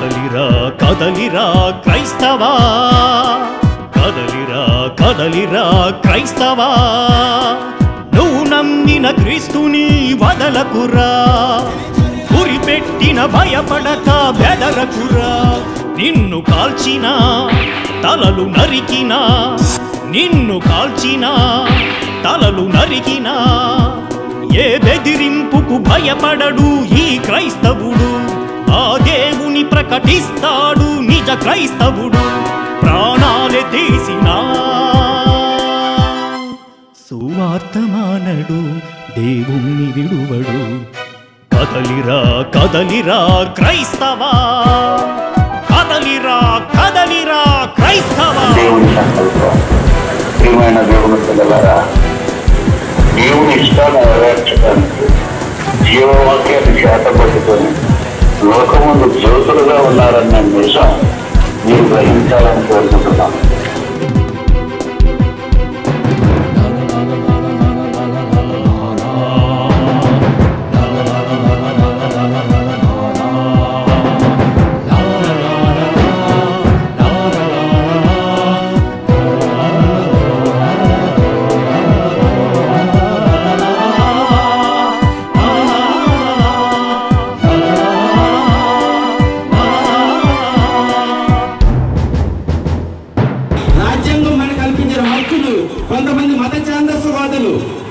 కదలిరా కదలిరా క్రైస్తవా? కదలిరా కదలిరా క్రైస్తవా? నువ్వు నమ్మిన క్రీస్తుని వదలకురా. గురిపెట్టిన భయపడక బెదరకురా. నిన్ను కాల్చిన తలలు నరికినా నిన్ను కాల్చిన తలలు నరికినా. ఏ బెదిరింపుకు భయపడడు ఈ క్రైస్తవుడు. ఆ దేవుని ప్రకటిస్తాడు నిజ క్రైస్తవుడు ప్రాణాలే తీసినా. సువార్తమానడు దేవుణ్ణి విడువడు. కదలిరా కదలిరా క్రైస్తవా. కదలిరా కదలిరా క్రైస్తవా. దేవుని ప్రియమైన దేవుని పిల్లలారా దేవుని ఇష్టాన్ని నెరవేర్చడానికి జీవవాక్యాన్ని చేతపట్టుకొని లోకముందు జ్యోతులుగా ఉన్నారన్న నిజం మీరు గ్రహించాలని కోరుకుంటున్నాను.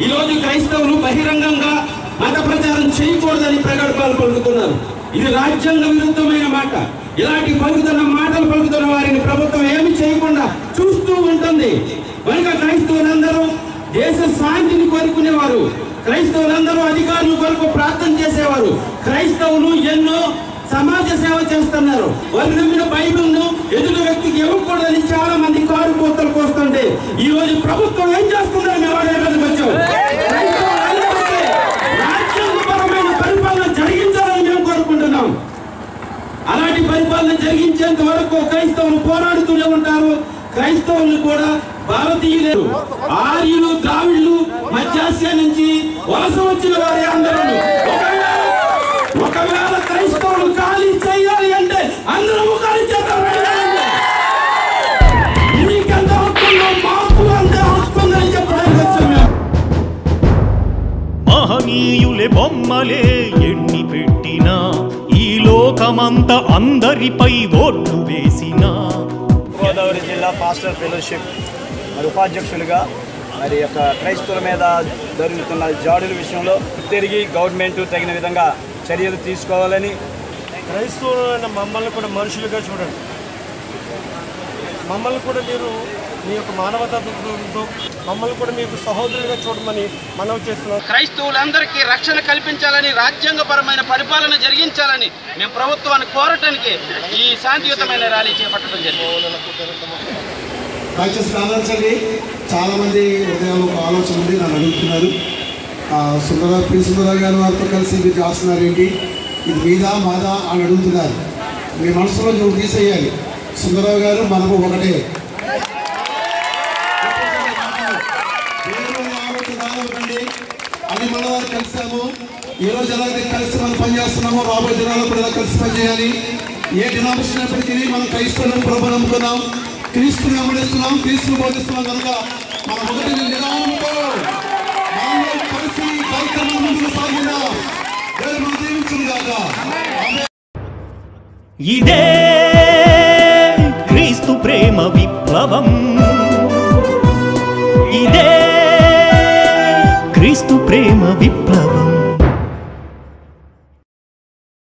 ఈరోజు ఈ రోజు క్రైస్తవులు బహిరంగంగా మత ప్రచారం చేయకూడదని ప్రగల్భాలు పలుకుతున్నారు. ఇది రాజ్యాంగ విరుద్ధమైన మాట. ఇలాంటి పలుకుతున్న మాటలు పలుకుతున్న వారిని ప్రభుత్వం ఏమి చేయకుండా చూస్తూ ఉంటుంది. కనుక క్రైస్తవులందరూ దేశ శాంతిని కోరుకునేవారు. క్రైస్తవులందరూ అధికారుల కొరకు ప్రార్థన చేసేవారు. క్రైస్తవులు ఎన్నో సమాజ సేవ చేస్తున్నారు. వారు నమ్మిన బైబిల్ను ఎదుటి వ్యక్తికి ఇవ్వకూడదని చాలా మంది కారు కోతలు కోస్తుంటే ఈ రోజు ప్రభుత్వం ఏం చేస్తుందని మేము అడగడానికి వచ్చాం క్రైస్తవులందరికీ రాజ్యాంగపరమైన పరిపాలన జరిగించాలని మేము కోరుకుంటున్నాం అలాంటి పరిపాలన జరిగించేంత వరకు క్రైస్తవులు పోరాడుతూనే ఉంటారు. క్రైస్తవులు కూడా భారతీయులు. ఆర్యులు ద్రావిడ్లు మధ్యాసియా నుంచి వలస వచ్చిన వారి అందరూ. ఒకవేళ క్రైస్తవులు ఖాళీ చేయాలి అంటే అందరూ ఖాళీ చేద్దాం మీకెంత హక్కుందో మాకు అంతే హక్కుందని చెప్పడానికి వచ్చాం మహనీయులే బొమ్మలే లోకమంతా అందరిపై ఓట్లు వేసినా గోదావరి జిల్లా పాస్టర్ ఫెలోషిప్ మరి ఉపాధ్యక్షులుగా మరి యొక్క క్రైస్తవుల మీద జరుగుతున్న జాడుల విషయంలో తిరిగి గవర్నమెంట్ తగిన విధంగా చర్యలు తీసుకోవాలని క్రైస్తవులైన మమ్మల్ని కూడా మనుషులుగా చూడండి. మమ్మల్ని కూడా మీరు మీ యొక్క మానవతత్వంతో మమ్మల్ని కూడా మీకు సహోదరులుగా చూడమని మనవి చేస్తున్నాం. క్రైస్తవులందరికీ రక్షణ కల్పించాలని రాజ్యాంగపరమైన పరిపాలన జరిగించాలని మేము ప్రభుత్వాన్ని కోరటానికి ఈ శాంతియుతమైన ర్యాలీ చేపట్టడం జరిగింది. చాలా మంది హృదయంలో ఒక ఆలోచన ఉంది నన్ను అడుగుతున్నారు. ఆ, సుందర పి. సుందరరావు గారి వారితో కలిసి మీరు చేస్తున్నారు ఏంటి? ఇది మీదా మాదా అని అడుగుతున్నారు. మీ మనసులో నువ్వు తీసేయాలి. సుందరరావు గారు మనము ఒకటే. చేస్తున్నాము. కలిసాము ఈ రోజు ఎలాగైతే కలిసి మనం పనిచేస్తున్నామో రాబోయే దినాల్లో కూడా ఎలా కలిసి పనిచేయాలి. ఏ డినామినేషన్ అయినప్పటికీ మనం క్రైస్తవులను ప్రభు నమ్ముకున్నాం. క్రీస్తుని వెంబడిస్తున్నాం క్రీస్తుని బోధిస్తున్నాం కనుక మన మొదటి నిరామంతో కలిసి కార్యక్రమం ముందుకు సాగిందాం మనం దీవించును గాక. ఇదే క్రీస్తు ప్రేమ విప్లవం. ఇదే క్రీస్తు ప్రేమ విప్లవం.